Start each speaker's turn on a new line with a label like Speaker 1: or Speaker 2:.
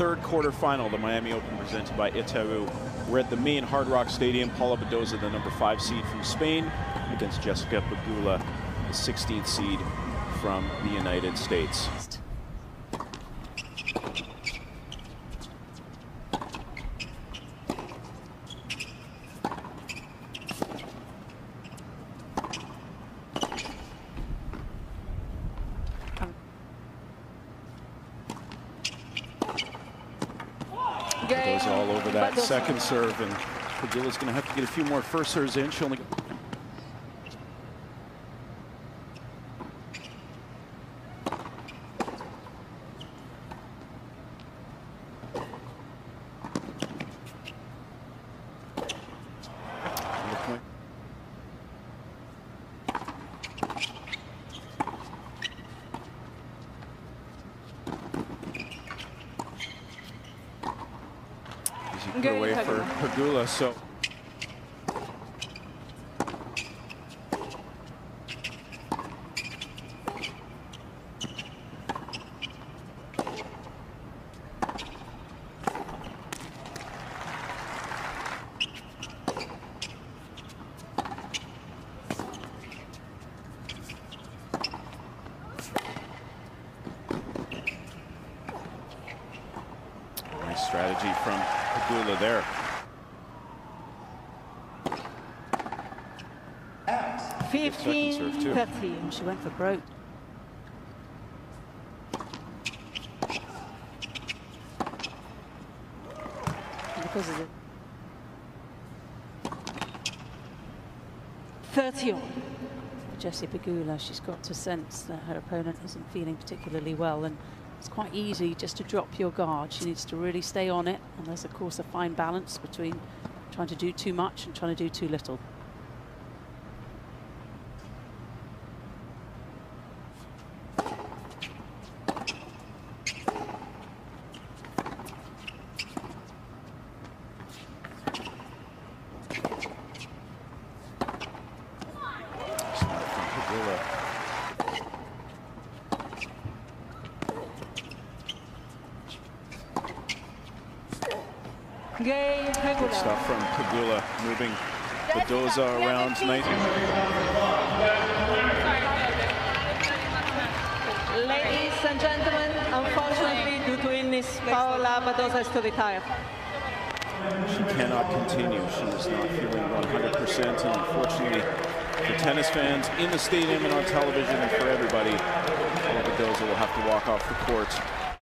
Speaker 1: third quarterfinal, the Miami Open presented by Itaú. We're at the main Hard Rock Stadium. Paula Badosa, the number five seed from Spain, against Jessica Pegula, the 16th seed from the United States. Goes all over that second serve, and Pegula's going to have to get a few more first serves in. She only. Easy put away for Pegula, so. Nice strategy from Pegula there.
Speaker 2: Fifteen,
Speaker 1: too.
Speaker 2: thirteen. She went for broke. Because of it. 30 on. Jessie Pegula, she's got to sense that her opponent isn't feeling particularly well and it's quite easy just to drop your guard. She needs to really stay on it and there's of course a fine balance between trying to do too much and trying to do too little.
Speaker 1: Good stuff from Pegula, moving Badosa around tonight.
Speaker 3: Ladies and gentlemen, unfortunately, due to illness, Paola Badosa has to retire.
Speaker 1: She cannot continue. She is not feeling 100%. And unfortunately, for tennis fans in the stadium and on television and for everybody, Paula Badosa will have to walk off the court